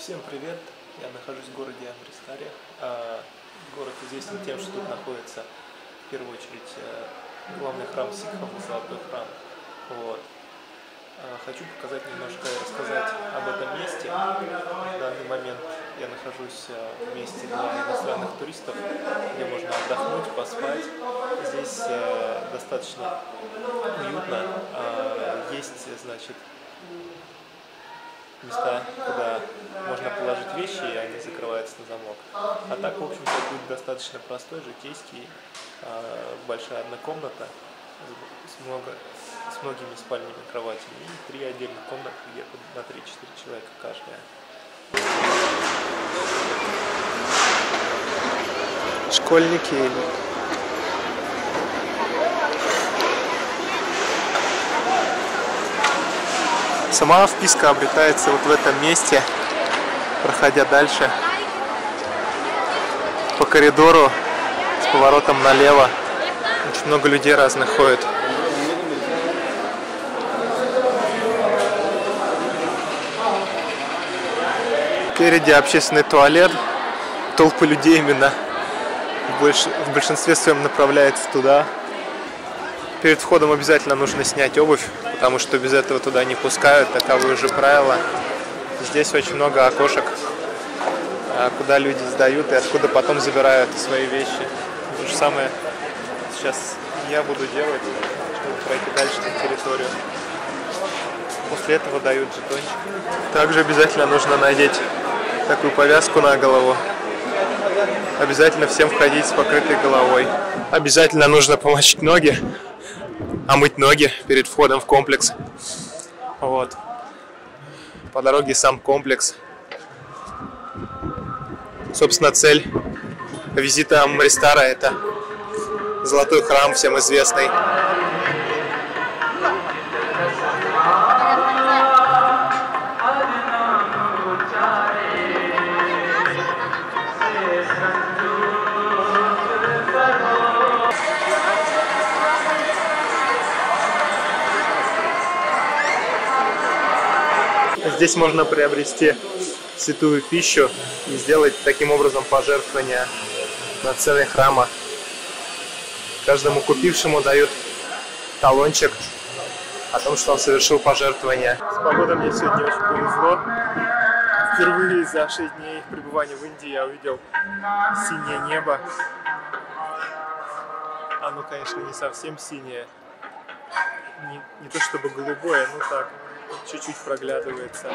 Всем привет! Я нахожусь в городе Амристаре. А, Город известен тем, что тут находится в первую очередь э, главный храм сикхов, Золотой храм. Вот. А, Хочу показать немножко и рассказать об этом месте. В данный момент я нахожусь э, в месте для иностранных туристов, где можно отдохнуть, поспать. Здесь э, достаточно уютно. А, Есть, значит, места, куда можно положить вещи, и они закрываются на замок. А так, в общем-то, путь достаточно простой, житейский. А, Большая одна комната с много, с многими спальными кроватями и три отдельных комнаты где-то на 3-4 человека каждая. Школьники Сама вписка обретается вот в этом месте, проходя дальше по коридору с поворотом налево. Очень много людей разных ходит. Впереди общественный туалет. Толпы людей именно в, больш... в большинстве своем направляется туда. Перед входом обязательно нужно снять обувь, потому что без этого туда не пускают, таковы уже правила. Здесь очень много окошек, а, куда люди сдают и откуда потом забирают свои вещи. То же самое сейчас я буду делать, чтобы пройти дальше на территорию. После этого дают жетончик. Также обязательно нужно надеть такую повязку на голову. Обязательно всем входить с покрытой головой. Обязательно нужно помочить ноги, омыть ноги перед входом в комплекс. Вот. По дороге сам комплекс. Собственно, цель визита Амристара это Золотой храм, всем известный. Здесь можно приобрести святую пищу и сделать таким образом пожертвование на цены храма. Каждому купившему дают талончик о том, что он совершил пожертвование. С погодой мне сегодня очень повезло. Впервые за 6 дней пребывания в Индии я увидел синее небо. Оно, конечно, не совсем синее. Не, не то чтобы голубое, но так, чуть-чуть проглядывается.